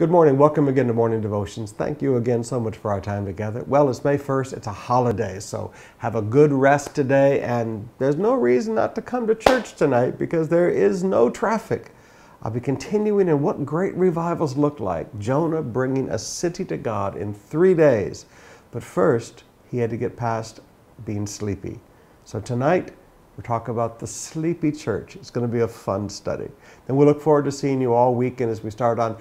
Good morning. Welcome again to Morning Devotions. Thank you again so much for our time together. Well, it's May 1st. It's a holiday, so have a good rest today. And there's no reason not to come to church tonight because there is no traffic. I'll be continuing in what great revivals look like. Jonah bringing a city to God in three days. But first, he had to get past being sleepy. So tonight, we're talking about the sleepy church. It's going to be a fun study. And we look forward to seeing you all weekend as we start on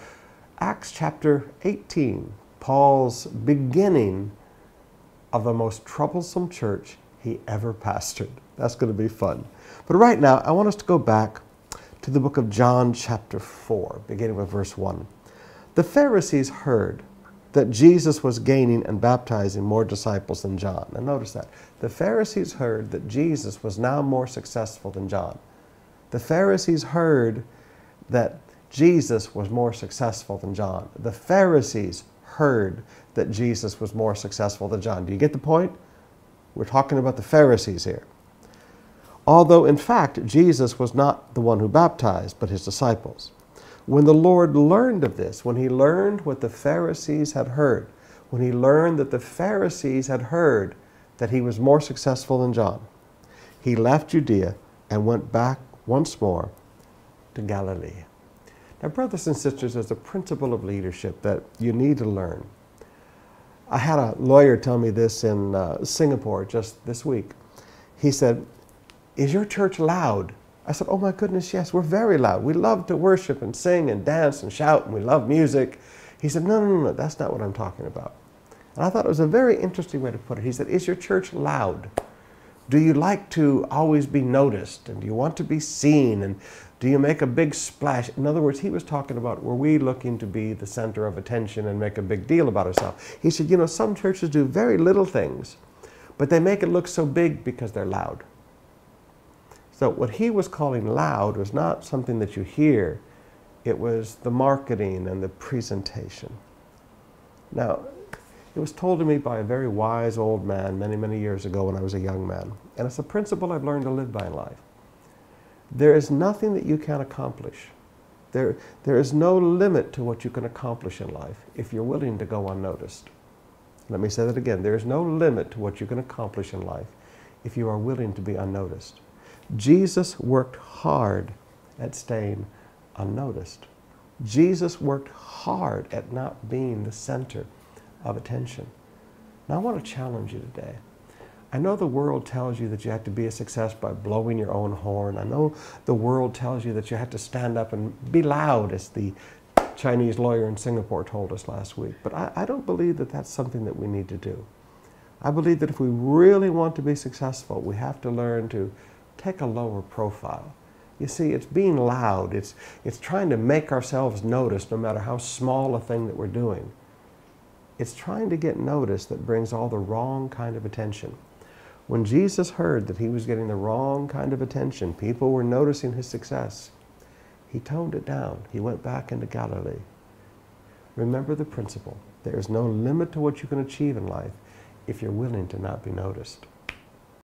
Acts chapter 18, Paul's beginning of the most troublesome church he ever pastored. That's going to be fun. But right now, I want us to go back to the book of John, chapter 4, beginning with verse 1. The Pharisees heard that Jesus was gaining and baptizing more disciples than John. And notice that. The Pharisees heard that Jesus was now more successful than John. The Pharisees heard that Jesus was more successful than John. The Pharisees heard that Jesus was more successful than John. Do you get the point? We're talking about the Pharisees here. Although, in fact, Jesus was not the one who baptized, but his disciples. When the Lord learned of this, when he learned what the Pharisees had heard, when he learned that the Pharisees had heard that he was more successful than John, he left Judea and went back once more to Galilee. Now, brothers and sisters, there's a principle of leadership that you need to learn. I had a lawyer tell me this in uh, Singapore just this week. He said, Is your church loud? I said, Oh my goodness, yes, we're very loud. We love to worship and sing and dance and shout, and we love music. He said, No, no, no, no, that's not what I'm talking about. And I thought it was a very interesting way to put it. He said, Is your church loud? Do you like to always be noticed? And do you want to be seen? And do you make a big splash? In other words, he was talking about were we looking to be the center of attention and make a big deal about ourselves? He said, you know, some churches do very little things, but they make it look so big because they're loud. So what he was calling loud was not something that you hear, it was the marketing and the presentation. Now, it was told to me by a very wise old man many, many years ago when I was a young man. And it's a principle I've learned to live by in life. There is nothing that you can accomplish. There, there is no limit to what you can accomplish in life if you're willing to go unnoticed. Let me say that again. There is no limit to what you can accomplish in life if you are willing to be unnoticed. Jesus worked hard at staying unnoticed. Jesus worked hard at not being the center of attention. Now, I want to challenge you today. I know the world tells you that you have to be a success by blowing your own horn. I know the world tells you that you have to stand up and be loud, as the Chinese lawyer in Singapore told us last week. But I, I don't believe that that's something that we need to do. I believe that if we really want to be successful, we have to learn to take a lower profile. You see, it's being loud. It's, it's trying to make ourselves noticed no matter how small a thing that we're doing. It's trying to get noticed that brings all the wrong kind of attention. When Jesus heard that he was getting the wrong kind of attention, people were noticing his success, he toned it down. He went back into Galilee. Remember the principle there is no limit to what you can achieve in life if you're willing to not be noticed.